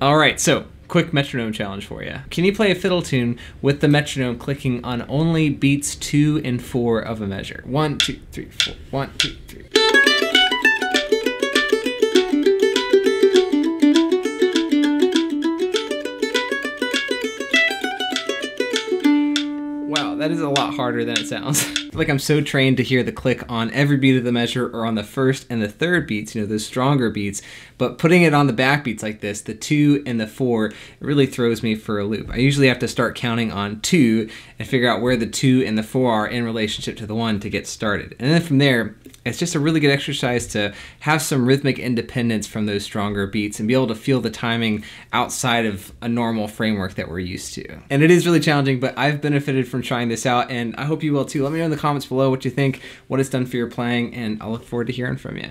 All right, so quick metronome challenge for you. Can you play a fiddle tune with the metronome clicking on only beats two and four of a measure? One, two, three, four. One, two, three. Wow, that is a lot harder than it sounds. like I'm so trained to hear the click on every beat of the measure or on the first and the third beats, you know, those stronger beats, but putting it on the back beats like this, the two and the four, it really throws me for a loop. I usually have to start counting on two and figure out where the two and the four are in relationship to the one to get started. And then from there, it's just a really good exercise to have some rhythmic independence from those stronger beats and be able to feel the timing outside of a normal framework that we're used to. And it is really challenging, but I've benefited from trying this out and I hope you will too. Let me know in the comments below what you think, what it's done for your playing, and I'll look forward to hearing from you.